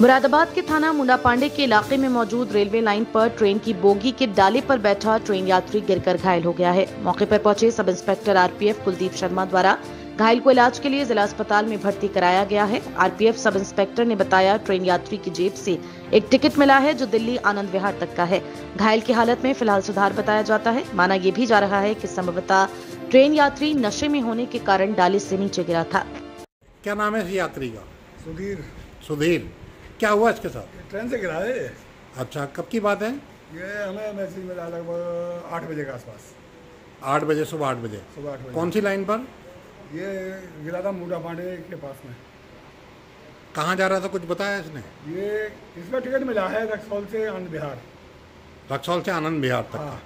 मुरादाबाद के थाना मुंडा पांडे के इलाके में मौजूद रेलवे लाइन पर ट्रेन की बोगी के डाले पर बैठा ट्रेन यात्री गिरकर घायल हो गया है। मौके पर पहुँचे sub inspector RPF Kuldeep Sharma द्वारा घायल को इलाज के लिए जिला अस्पताल में भर्ती कराया गया है। आरपीएफ सब इंस्पेक्टर ने बताया ट्रेन यात्री की जेब से एक टिकट मिला है जो दिल्ली आनंद विहार तक का है। घायल की हालत में फ़िलहाल सुधार बताया जाता है। माना यह भी जा रहा है कि संभवतः ट्रेन यात्री नशे में होने के कारण डाले से नीचे गिरा था। क्या नाम है यात्री का? सुधीर। सुधीर। क्या हुआ इसके साथ? ट्रेन से गिरा है। अच्छा कब की बात है? ये हमें मैसेज मिला लगभग आठ बजे के आसपास। आठ बजे सुबह आठ बजे। सुबह आठ बजे। कौन सी लाइन पर? ये गिरा था मूडा पांडे के पास में। कहाँ जा रहा था कुछ बताया इसने? ये इसमें टिकट मिला है रक्सौल से आनंद बिहार रक्सौल से आनंद बिहार तक। हाँ।